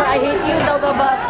Right, he killed the bus.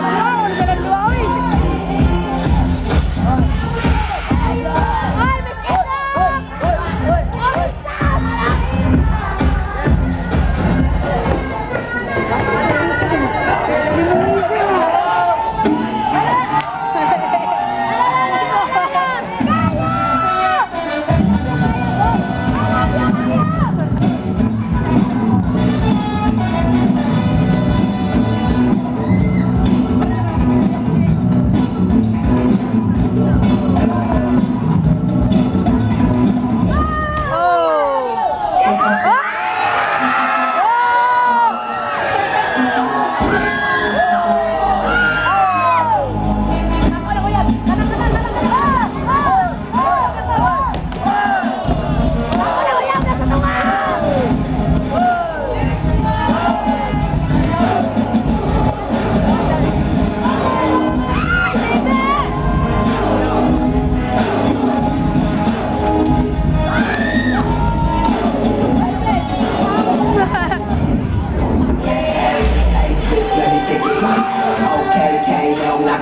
Come.